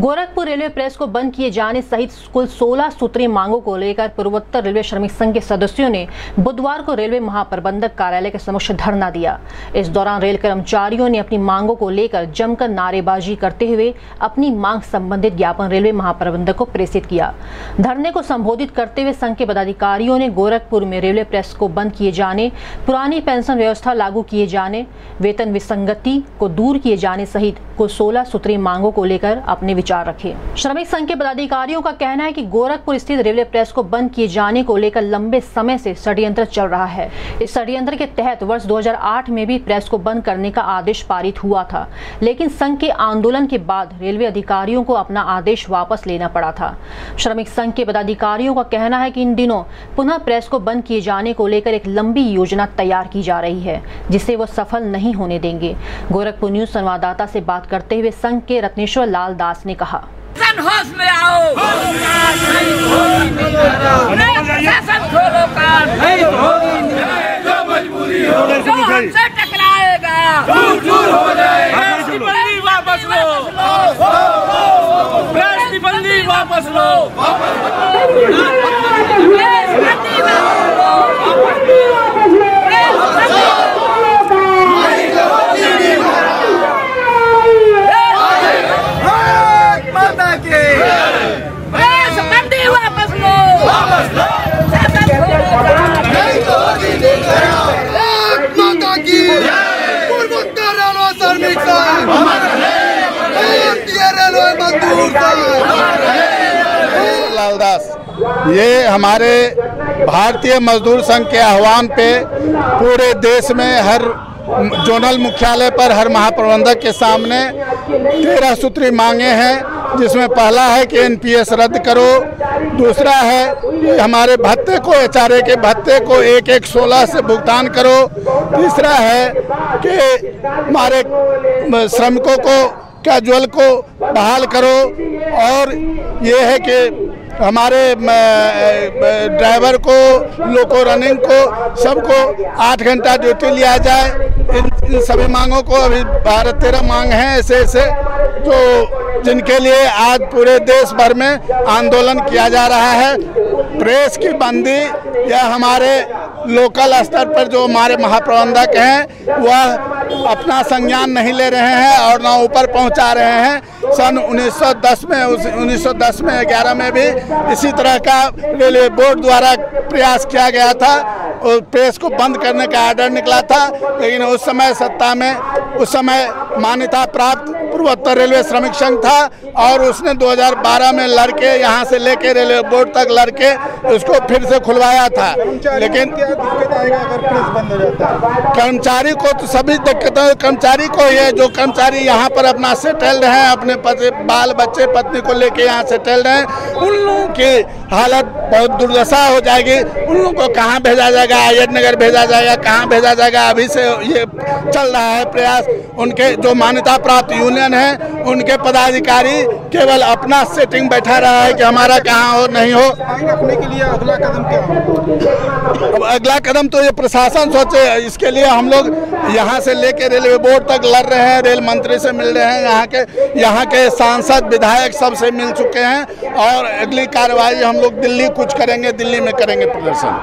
Gorakhpur railway press को बंद किए जाने सहित कुल 16 सूत्रीय मांगों को लेकर पूर्वोत्तर रेलवे श्रमिक संघ के सदस्यों ने बुधवार को रेलवे महाप्रबंधक कार्यालय के समक्ष धरना दिया। इस दौरान रेल कर्मचारियों ने अपनी मांगों को लेकर जमकर नारेबाजी करते हुए अपनी मांग संबंधित ज्ञापन रेलवे महाप्रबंधक को प्रेषित किया। धरने को संबोधित करते हुए संघ के पदाधिकारियों ने गोरखपुर में रेलवे प्रेस को बंद किए जाने, पुरानी पेंशन व्यवस्था लागू किए जाने, वेतन विसंगति को दूर किए जाने सहित कुल सोलह सूत्रीय मांगों को लेकर अपने विचार रखे श्रमिक संघ के पदाधिकारियों का कहना है कि गोरखपुर स्थित रेलवे प्रेस को बंद किए जाने को लेकर लंबे समय से षड्यंत्र चल रहा है। इस षड्यंत्र के तहत वर्ष 2008 में भी प्रेस को बंद करने का आदेश पारित हुआ था, लेकिन संघ के आंदोलन के बाद रेलवे अधिकारियों को अपना आदेश वापस लेना पड़ा था। श्रमिक संघ के पदाधिकारियों का कहना है कि इन दिनों पुनः प्रेस को बंद किए जाने को लेकर एक लंबी योजना तैयार की जा रही है जिसे वो सफल नहीं होने देंगे। गोरखपुर न्यूज़ संवाददाता से बात करते हुए संघ के रत्नेश्वर लाल दास ने कहा। होश में आओ शासन खोलो कान जो हमसे टकराएगा प्रेस की बंदी वापस लो प्रेस की बंदी वापस लो प्रेस बंदी वापस लो। प्रेस बंदी प्रेस बंदी वापस लो शासन खोलो कान। माता की मजदूर संघ लालदास ये हमारे भारतीय मजदूर संघ के आह्वान पे पूरे देश में हर जोनल मुख्यालय पर, हर महाप्रबंधक के सामने तेरह सूत्री मांगे हैं, जिसमें पहला है कि एनपीएस रद्द करो दूसरा है हमारे भत्ते को एचआरए के भत्ते को एक एक सोलह से भुगतान करो। तीसरा है कि हमारे श्रमिकों को कैजुअल को बहाल करो। और ये है कि हमारे ड्राइवर को लोको रनिंग को सबको आठ घंटा ड्यूटी लिया जाए। इन, इन सभी मांगों को अभी बारह तेरह मांग हैं ऐसे ऐसे जो जिनके लिए आज पूरे देश भर में आंदोलन किया जा रहा है, प्रेस की बंदी या हमारे लोकल स्तर पर जो हमारे महाप्रबंधक हैं, वह अपना संज्ञान नहीं ले रहे हैं और ना ऊपर पहुँचा रहे हैं। सन 1910 में, उस 1910 में 11 में भी इसी तरह का रेलवे बोर्ड द्वारा प्रयास किया गया था और प्रेस को बंद करने का आर्डर निकला था, लेकिन उस समय सत्ता में, उस समय मान्यता प्राप्त पूर्वोत्तर रेलवे श्रमिक संघ था और उसने 2012 में लड़के यहाँ से लेके रेलवे बोर्ड तक लड़के उसको फिर से खुलवाया था। लेकिन कर्मचारी को तो सभी दिक्कतें कर्मचारी को ये जो कर्मचारी यहाँ पर अपना सेटल्ड हैं अपने पति बाल बच्चे पत्नी को लेके यहाँ सेटल्ड हैं उन लोगों की हालत बहुत दुर्दशा हो जाएगी। उन लोगों को कहाँ भेजा जाएगा? अय्यर नगर भेजा जाएगा? कहाँ भेजा जाएगा? अभी से ये चल रहा है प्रयास। उनके जो मान्यता प्राप्त यूनियन है उनके पदाधिकारी केवल अपना सेटिंग बैठा रहा है कि हमारा कहाँ हो नहीं हो। रखने के लिए अगला कदम क्या अब अगला कदम तो ये प्रशासन सोचे इसके लिए हम लोग यहाँ से लेके रेलवे बोर्ड तक लड़ रहे हैं रेल मंत्री से मिल रहे हैं यहाँ के यहाँ के सांसद विधायक सबसे मिल चुके हैं और अगली कार्रवाई हम लोग दिल्ली कुछ करेंगे दिल्ली में करेंगे प्रदर्शन।